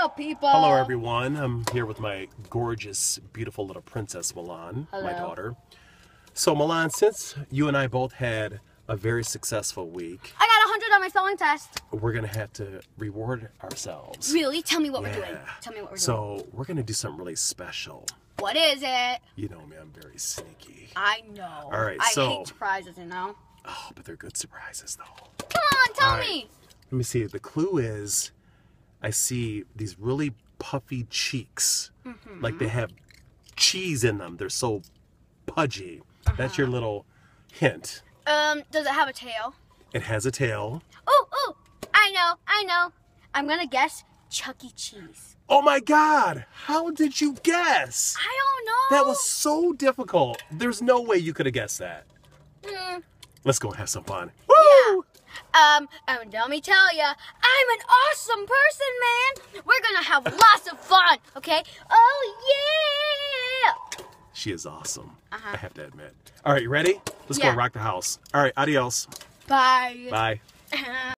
Hello, people. Hello, everyone. I'm here with my gorgeous, beautiful little princess Milan, my daughter. So, Milan, since you and I both had a very successful week, I got 100 on my spelling test. we're gonna have to reward ourselves. Really? Tell me what we're doing. Tell me what we're doing. So, we're gonna do something really special. What is it? You know me, I'm very sneaky. I know. All right, I so- hate surprises, you know. Oh, but they're good surprises, though. Come on, tell All right. me. Let me see. The clue is I see these really puffy cheeks. Mm-hmm. Like they have cheese in them. They're so pudgy. That's Uh-huh. your little hint. Um, does it have a tail? It has a tail. Oh, oh, I know, I know. I'm gonna guess Chuck E. Cheese. Oh my god! How did you guess? I don't know. That was so difficult. There's no way you could have guessed that. Mm, Let's go have some fun. yeah. Um, and let me tell ya, I'm an awesome person, man. We're gonna have lots of fun, okay? Oh yeah! She is awesome. Uh-huh. I have to admit. All right, you ready? Let's Yeah. go rock the house. All right, adios. Bye. Bye.